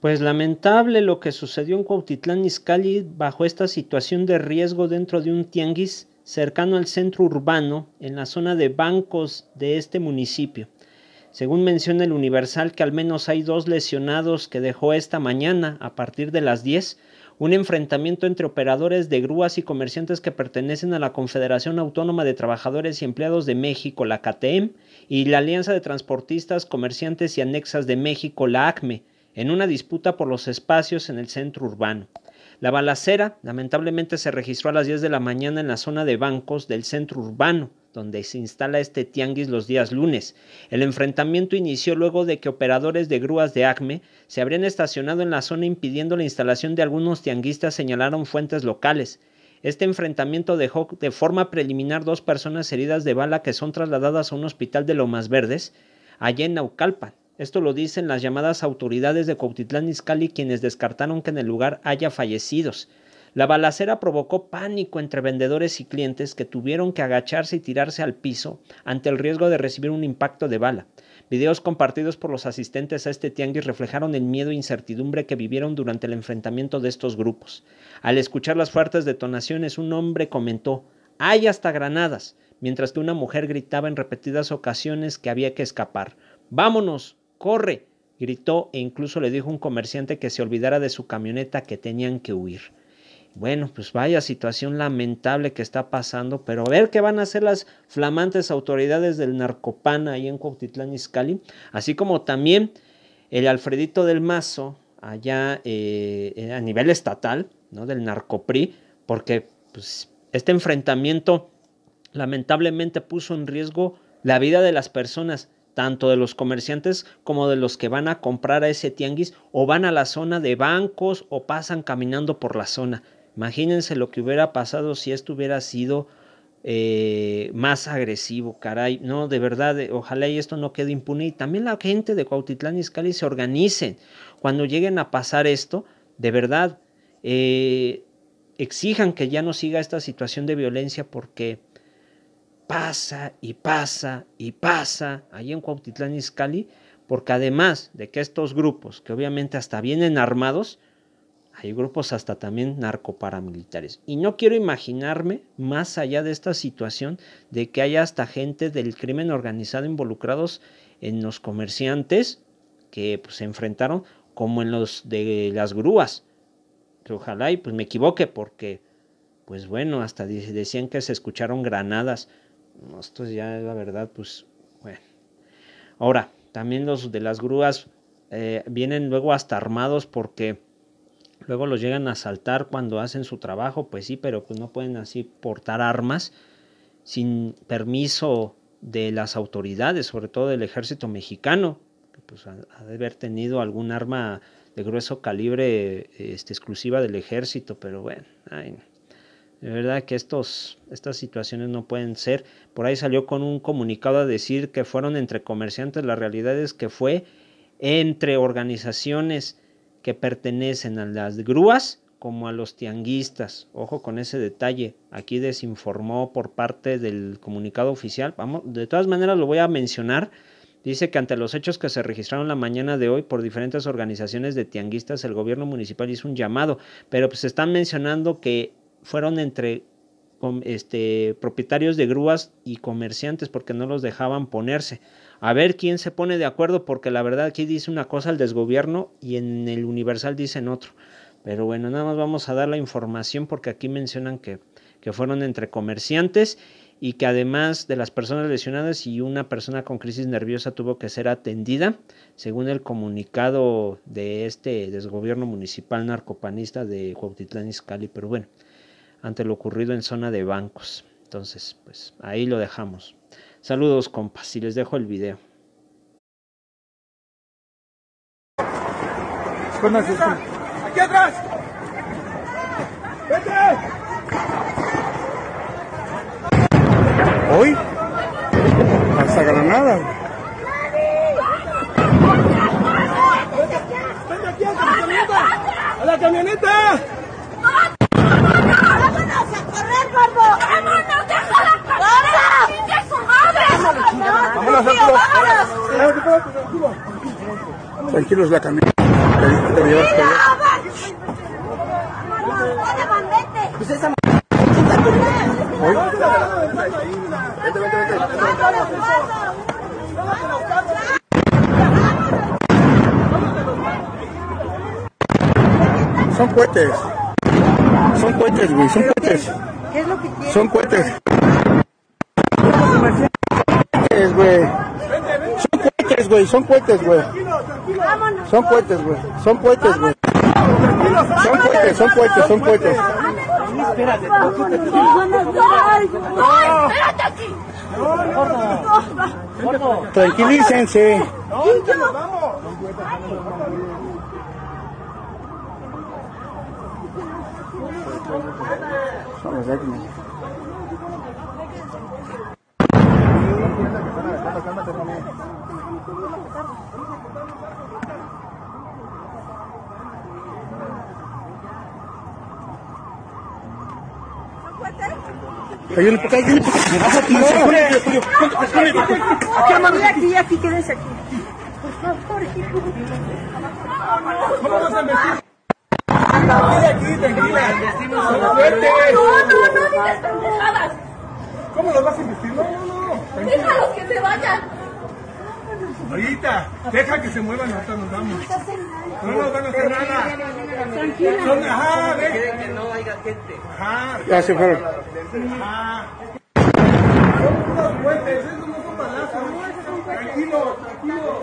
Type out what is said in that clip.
Pues lamentable lo que sucedió en Cuautitlán Izcalli bajo esta situación de riesgo dentro de un tianguis cercano al centro urbano en la zona de bancos de este municipio. Según menciona el Universal que al menos hay dos lesionados que dejó esta mañana a partir de las 10 un enfrentamiento entre operadores de grúas y comerciantes que pertenecen a la Confederación Autónoma de Trabajadores y Empleados de México, la CATEM, y la Alianza de Transportistas, Comerciantes y Anexas de México, la ACME, en una disputa por los espacios en el centro urbano. La balacera lamentablemente se registró a las 10 de la mañana en la zona de bancos del centro urbano, donde se instala este tianguis los días lunes. El enfrentamiento inició luego de que operadores de grúas de ACME se habrían estacionado en la zona impidiendo la instalación de algunos tianguistas, señalaron fuentes locales. Este enfrentamiento dejó de forma preliminar dos personas heridas de bala que son trasladadas a un hospital de Lomas Verdes, allá en Naucalpan. Esto lo dicen las llamadas autoridades de Cuautitlán Izcalli, quienes descartaron que en el lugar haya fallecidos. La balacera provocó pánico entre vendedores y clientes que tuvieron que agacharse y tirarse al piso ante el riesgo de recibir un impacto de bala. Videos compartidos por los asistentes a este tianguis reflejaron el miedo e incertidumbre que vivieron durante el enfrentamiento de estos grupos. Al escuchar las fuertes detonaciones, un hombre comentó: Hay hasta granadas, mientras que una mujer gritaba en repetidas ocasiones que había que escapar. Vámonos, corre, gritó e incluso le dijo a un comerciante que se olvidara de su camioneta que tenían que huir. Bueno, pues vaya situación lamentable que está pasando, pero a ver qué van a hacer las flamantes autoridades del Narcopana ahí en Cuautitlán Izcalli, así como también el Alfredito del Mazo allá eh, a nivel estatal, ¿no? Del Narcopri, porque pues, este enfrentamiento lamentablemente puso en riesgo la vida de las personas tanto de los comerciantes como de los que van a comprar a ese tianguis o van a la zona de bancos o pasan caminando por la zona. Imagínense lo que hubiera pasado si esto hubiera sido eh, más agresivo, caray. No, de verdad, ojalá y esto no quede impune. Y también la gente de Cuautitlán y Izcalli se organicen. Cuando lleguen a pasar esto, de verdad, eh, exijan que ya no siga esta situación de violencia porque pasa y pasa y pasa ahí en Cuautitlán Izcalli, porque además de que estos grupos, que obviamente hasta vienen armados, hay grupos hasta también narcoparamilitares. Y no quiero imaginarme, más allá de esta situación, de que haya hasta gente del crimen organizado involucrados en los comerciantes que pues, se enfrentaron, como en los de las grúas. Ojalá y pues me equivoque, porque, pues bueno, hasta decían que se escucharon granadas esto ya es la verdad, pues bueno. Ahora, también los de las grúas eh, vienen luego hasta armados porque luego los llegan a asaltar cuando hacen su trabajo, pues sí, pero pues no pueden así portar armas sin permiso de las autoridades, sobre todo del ejército mexicano, que pues ha, de haber tenido algún arma de grueso calibre este, exclusiva del ejército, pero bueno, ay, de verdad que estos, estas situaciones no pueden ser. Por ahí salió con un comunicado a decir que fueron entre comerciantes. La realidad es que fue entre organizaciones que pertenecen a las grúas como a los tianguistas. Ojo con ese detalle. Aquí desinformó por parte del comunicado oficial. Vamos, de todas maneras lo voy a mencionar. Dice que ante los hechos que se registraron la mañana de hoy por diferentes organizaciones de tianguistas, el gobierno municipal hizo un llamado, pero pues están mencionando que fueron entre este, propietarios de grúas y comerciantes porque no los dejaban ponerse. A ver quién se pone de acuerdo porque la verdad aquí dice una cosa el desgobierno y en el Universal dicen otro. Pero bueno, nada más vamos a dar la información porque aquí mencionan que, que fueron entre comerciantes y que además de las personas lesionadas y una persona con crisis nerviosa tuvo que ser atendida, según el comunicado de este desgobierno municipal narcopanista de Cuautitlán Izcalli. Pero bueno, ante lo ocurrido en zona de bancos. Entonces, pues ahí lo dejamos. Saludos compas y les dejo el video. ¡Aquí atrás! ¡Vete! ¿Hoy? Hasta Granada. ¡Vete aquí a la camioneta! ¡A la camioneta! Tranquilos la camioneta. Son cohetes. Son cohetes, güey, son cohetes. ¿Qué es lo que? Son. Cohetes, güey. Son cohetes, güey, son cohetes, güey. Son cohetes, güey. Son cohetes, güey. Son cohetes, son cohetes, son cohetes. espérate aquí! Tranquilícense. Me vas a tirar. Aquí, hermano. Aquí. No, no, no digas pendejadas. ¿Cómo los vas a investir? No, no, no. Déjalos que se vayan. Ahorita, deja que se muevan, ahorita nos vamos. No nos van a hacer nada. Son, ajá, ve. que no haya gente. Ajá, Ya se fueron. ajá. Son unos puentes, esos no son balazos. Tranquilo, tranquilo.